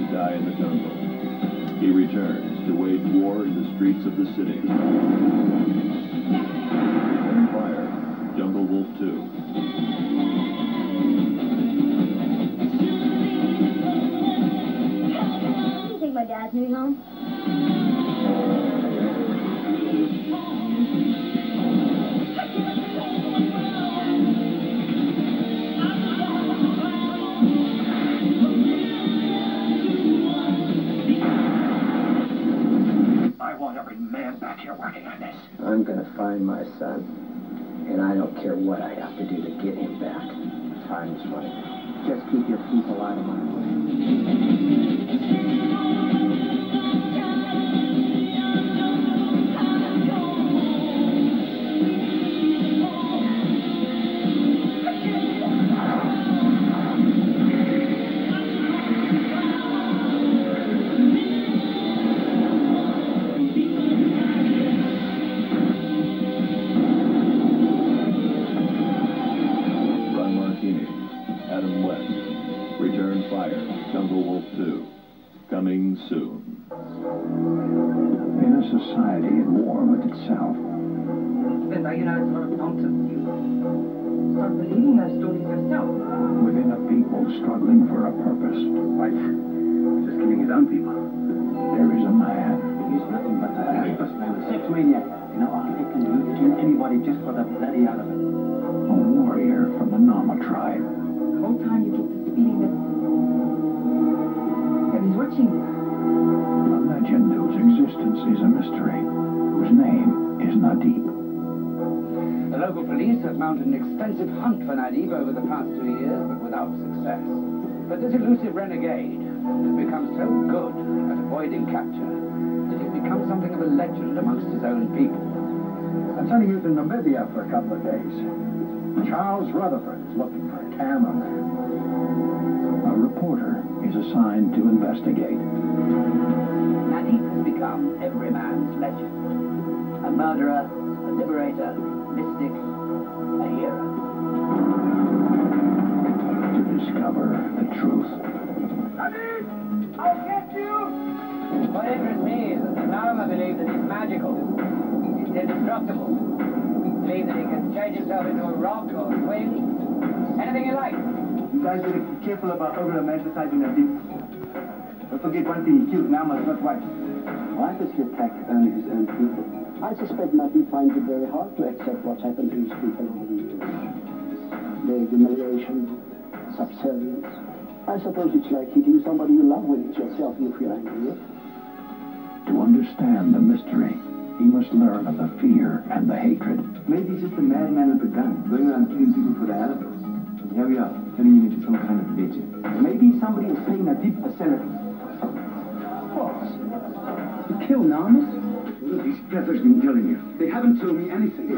to die in the jungle. He returns to wage war in the streets of the city. Jungle Wolf 2. my dad's new home. Find my son, and I don't care what I have to do to get him back. Time's money. Just keep your people out of my way. Return Fire, Jungle Wolf 2. Coming soon. In a society at war with itself, Linda, you know, it's a lot of nonsense. You start believing those stories yourself. within a people struggling for a purpose, Right. Just killing his own people. there is a man He's nothing but a rapist and a sex maniac. You know, all they can do is kill anybody just for the bloody out of it. a warrior from the Nama tribe. The whole time you get this feeling that, that he's watching you. A legend whose existence is a mystery, whose name is Nadib. The local police have mounted an extensive hunt for Nadib over the past two years, but without success. But this elusive renegade has become so good at avoiding capture that he's become something of a legend amongst his own people. I'm sending you to Namibia for a couple of days. Charles Rutherford is looking for a cameraman. A reporter is assigned to investigate. Nadib has become every man's legend. A murderer, a liberator, mystic, a hero. to discover the truth. I'll get you. What interests me is that the Narama believe that he's magical. He's indestructible. Believe that he can change himself into a rock or a swing. Anything you like. You guys better be careful about over-romanticizing that deep. Don't forget one thing, he killed Nama's not wife. Why does he attack only his own people? I suspect Nadib finds it very hard to accept what's happened to his people over the years. The humiliation, subservience. I suppose it's like hitting somebody you love when it's yourself you feel angry with. To understand the mystery, he must learn of the fear and the hatred. Maybe he's just a madman with a gun, going around killing people for the hell of it. And here we are, turning him into some kind of legend. Maybe somebody is saying a deep facility. False. You kill Namas? What have these Cathars been telling you? They haven't told me anything.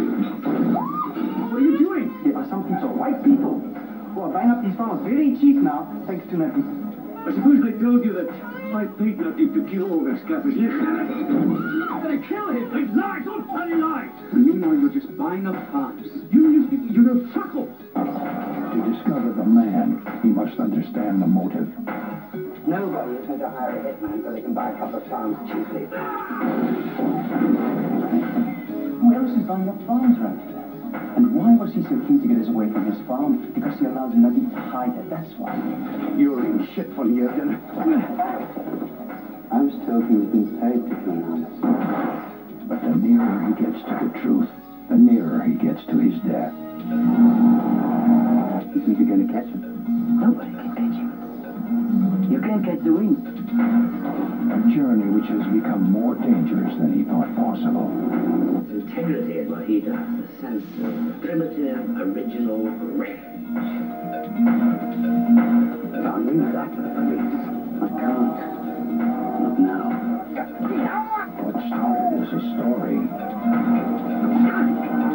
What are you doing? There are some people, white people, who are buying up these farms very cheap now, thanks to Nadim. I suppose they told you that I paid Nadim to kill all those Cathars, yes? I'm gonna kill him! They lies! Don't tell me lies! Meanwhile, you're just buying up farms. You, you, you're a fuckle! To discover the man, he must understand the motive. Nobody is going to hire a hitman so they can buy a couple of farms cheaply. Who else is buying up farms around here? And why was he so keen to get us away from his farm? Because he allows Nadim to hide it, that's why. You're in shit for Jürgen. I was told he was being paid to kill Namas. But the nearer he gets to the truth, the nearer he gets to his death. You think you're gonna catch him? Nobody can catch him. You can't catch the wind. A journey which has become more dangerous than he thought possible. Integrity is what he does. A sense of primitive, original refuge. Can't leave that the police. I can't. Not now. What started as a story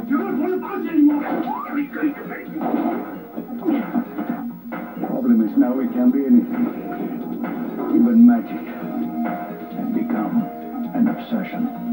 You don't want to budge anymore! Very problem is now it can be anything. Even magic. And become an obsession.